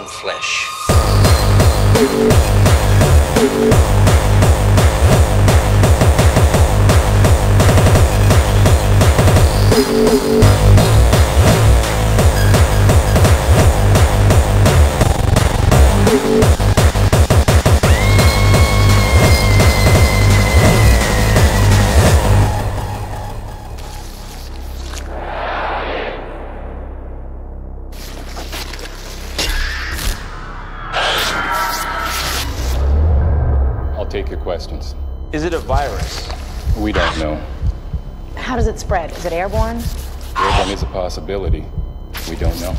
on flesh. Thank you. Take your questions. Is it a virus? We don't know. How does it spread? Is it airborne? Airborne is a possibility. We don't know.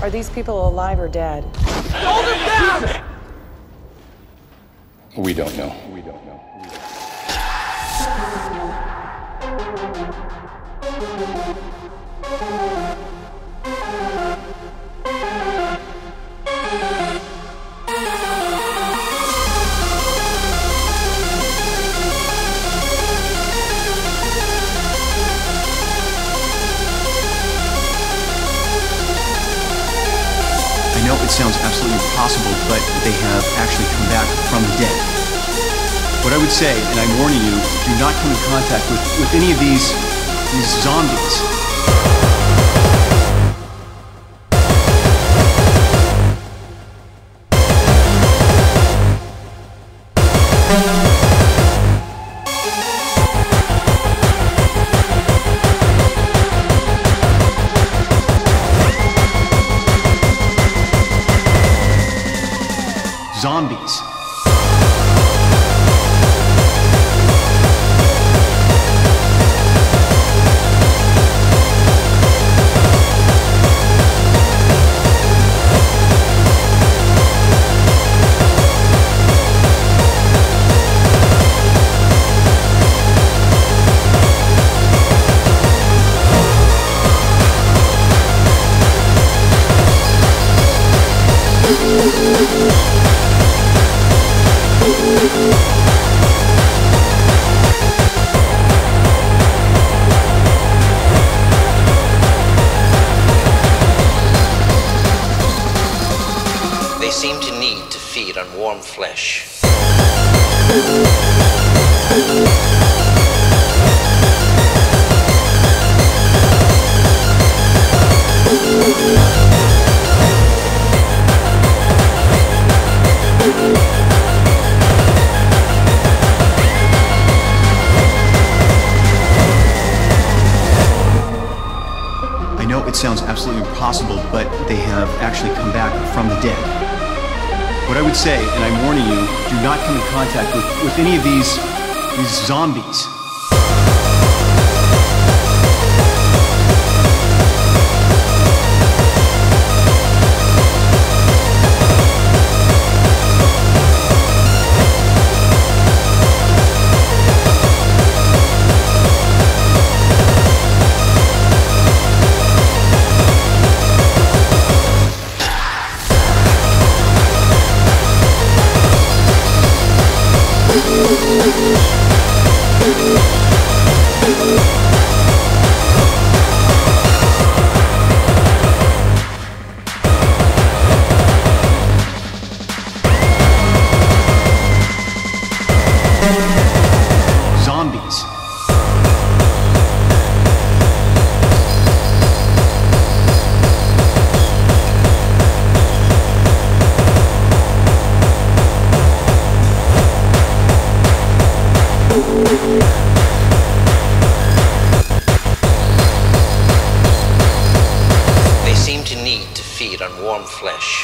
Are these people alive or dead? Hold him down! We don't know. We don't know. We don't know. Know it sounds absolutely impossible, but they have actually come back from the dead. What I would say, and I'm warning you, do not come in contact with, with any of these these Zombies. They seem to need to feed on warm flesh. I know it sounds absolutely impossible, but they have actually come back from the dead. What I would say, and I'm warning you, do not come in contact with, with any of these these zombies. Zombies. Flesh.